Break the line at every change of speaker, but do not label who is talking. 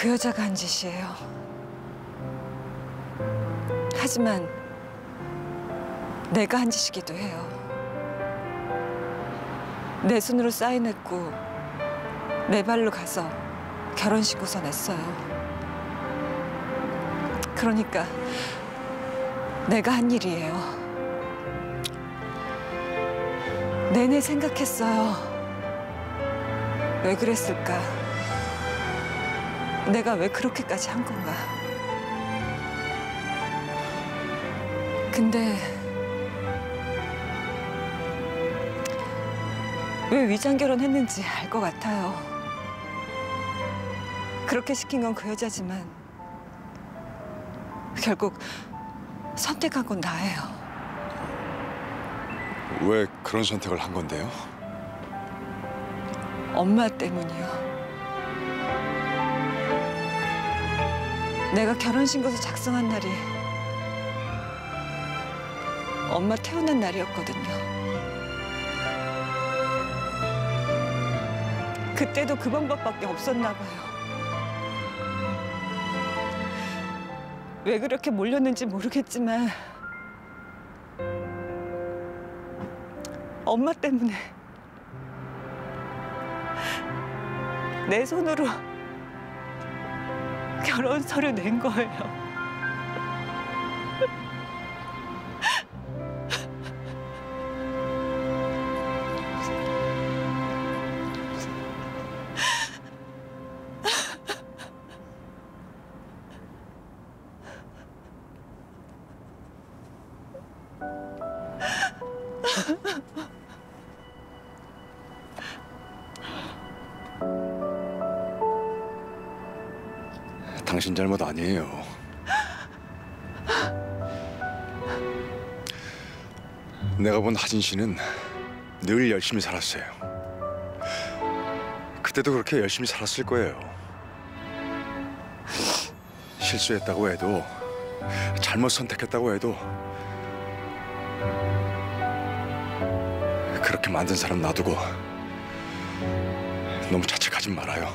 그 여자가 한 짓이에요. 하지만 내가 한 짓이기도 해요. 내 손으로 사인했고 내 발로 가서 결혼식우서 냈어요. 그러니까 내가 한 일이에요. 내내 생각했어요. 왜 그랬을까? 내가 왜 그렇게까지 한 건가? 근데 왜 위장 결혼했는지 알 것 같아요. 그렇게 시킨 건 그 여자지만 결국 선택한 건 나예요.
왜 그런 선택을 한 건데요?
엄마 때문이요. 내가 결혼신고서 작성한 날이 엄마 태어난 날이었거든요. 그때도 그 방법밖에 없었나 봐요. 왜 그렇게 몰렸는지 모르겠지만 엄마 때문에 내 손으로 결혼 서류 낸 거예요.
당신 잘못 아니에요. 내가 본 하진 씨는 늘 열심히 살았어요. 그때도 그렇게 열심히 살았을 거예요. 실수했다고 해도 잘못 선택했다고 해도 그렇게 만든 사람 놔두고 너무 자책하지 말아요.